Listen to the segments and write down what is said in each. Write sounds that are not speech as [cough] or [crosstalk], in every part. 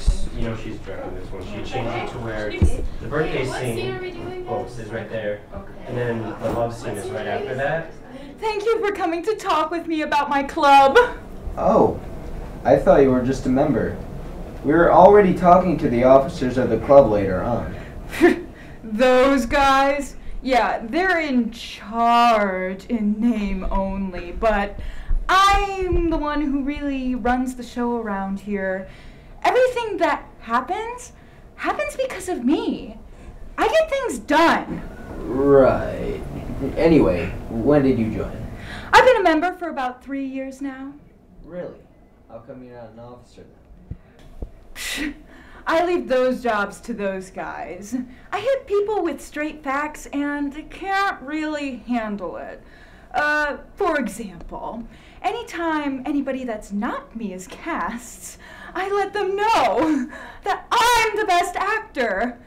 Alex, you know she's directing this one. She changed it to where the birthday scene, oh, is right there, and then the love scene is right after that. Thank you for coming to talk with me about my club. Oh, I thought you were just a member. We were already talking to the officers of the club later on. [laughs] Those guys? Yeah, they're in charge in name only, but I'm the one who really runs the show around here. Everything that happens happens because of me. I get things done. Right. Anyway, when did you join? I've been a member for about three years now. Really? How come you're not an officer then? [laughs] I leave those jobs to those guys. I hit people with straight facts and they can't really handle it. Uh, for example, anytime anybody that's not me is cast, I let them know that I'm the best actor.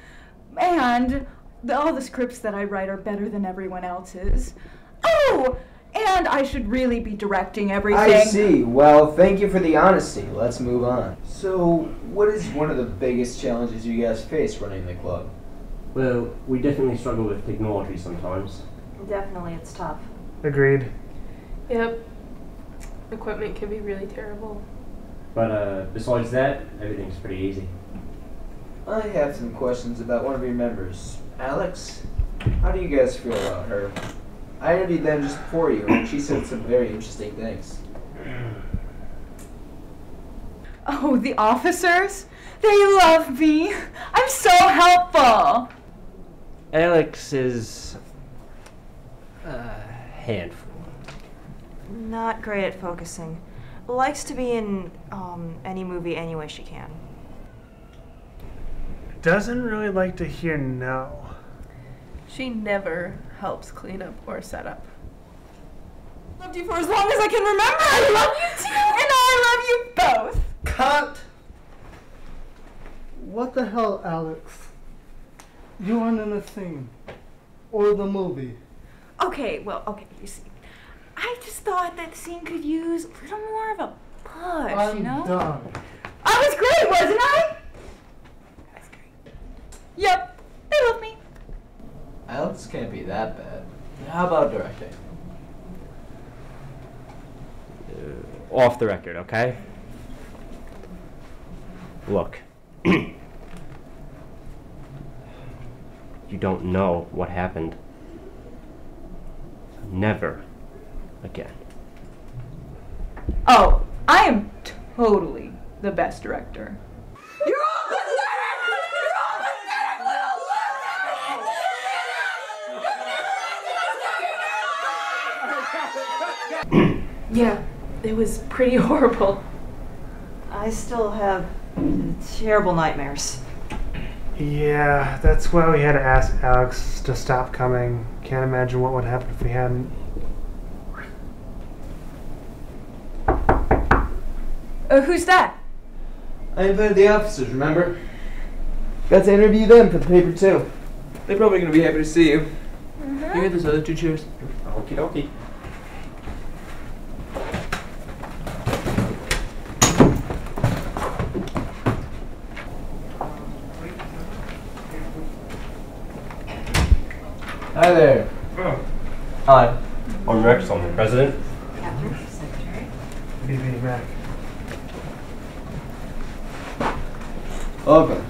And the, all the scripts that I write are better than everyone else's. Oh, and I should really be directing everything. I see. Well, thank you for the honesty. Let's move on. So, what is one of the biggest challenges you guys face running the club? Well, we definitely struggle with technology sometimes. Definitely, it's tough. Agreed. Yep. Equipment can be really terrible. But uh, besides that, everything's pretty easy. I have some questions about one of your members. Alex, how do you guys feel about her? I interviewed them just before you, and she said some very interesting things. [clears throat] Oh, the officers? They love me. I'm so helpful. Alex is a handful. Not great at focusing. Likes to be in um, any movie any way she can. Doesn't really like to hear no. She never helps clean up or set up. Loved you for as long as I can remember. I love you too, and I love you both. Cut! What the hell, Alex? You aren't in the scene. Or the movie. Okay, well, okay, you see. I just thought that scene could use a little more of a push, I'm you know? done. I was great, wasn't I? I was great. Yep, they love me. Alex can't be that bad. How about directing? Uh, off the record, okay? Look. [clears throat] you don't know what happened. Never again. Oh, I am totally the best director. You're all pathetic! You're all pathetic little Yeah, it was pretty [laughs] horrible. I still have terrible nightmares. Yeah, that's why we had to ask Alex to stop coming. Can't imagine what would happen if we hadn't. Uh, who's that? I invited the officers, remember? Got to interview them for the paper too. They're probably gonna be happy to see you. Mhm. You get those other two chairs. Okie dokie. Hi there. Hi. I'm Rex, I'm the president. Kathrine, secretary. BB Mac. Welcome.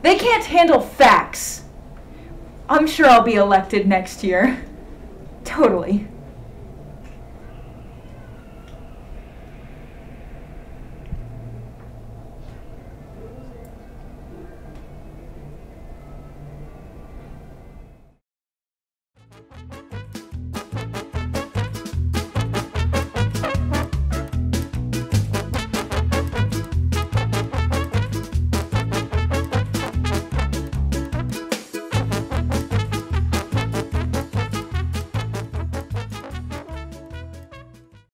They can't handle facts. I'm sure I'll be elected next year. [laughs] Totally.